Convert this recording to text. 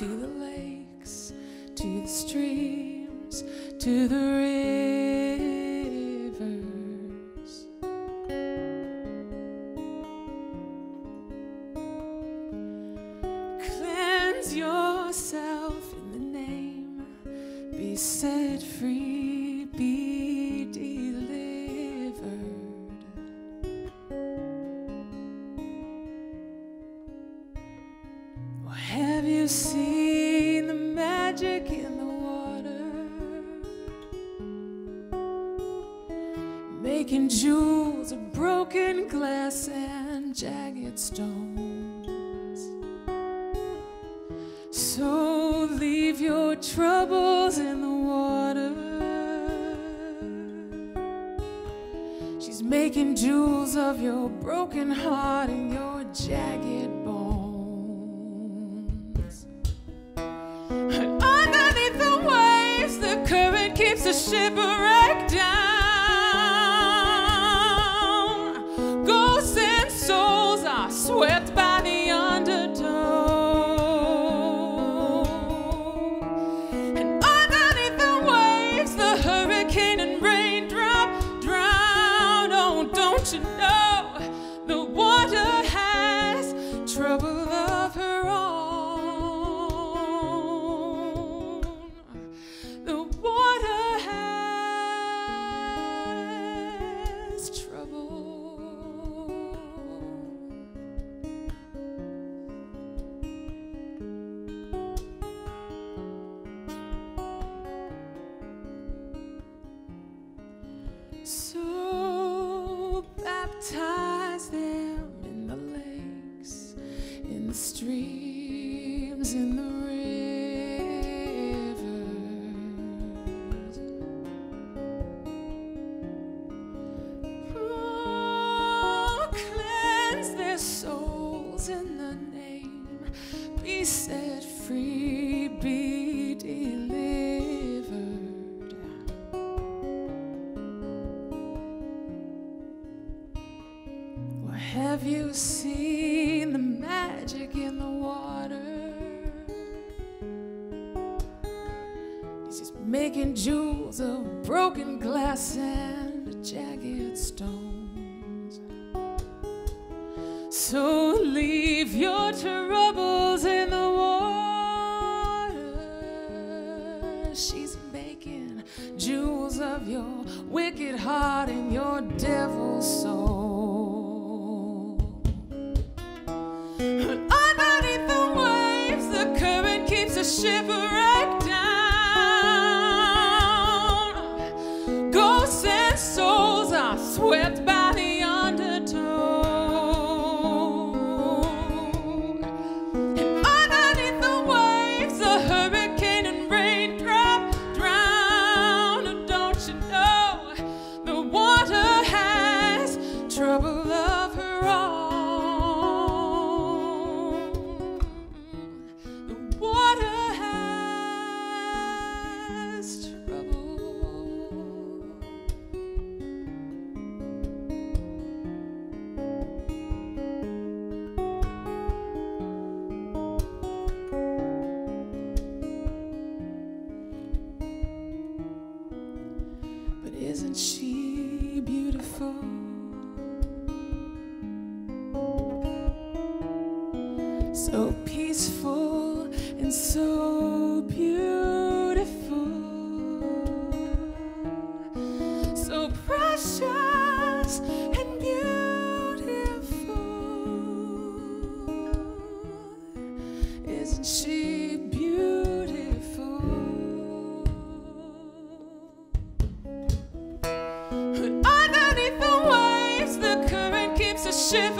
to the lakes, to the streams, to the rivers. Cleanse yourself seen the magic in the water? Making jewels of broken glass and jagged stones. So leave your troubles in the water. She's making jewels of your broken heart and your jagged keeps the shipwreck So baptize them in the lakes, in the streams, in the rivers. Oh, cleanse their souls in the name, be set have you seen the magic in the water? He's just making jewels of broken glass and jagged stones. So leave your troubles in the water. She's making jewels of your wicked heart and your devil's isn't she beautiful? So peaceful and so beautiful. shiver.